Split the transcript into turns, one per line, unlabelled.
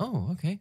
Oh, okay.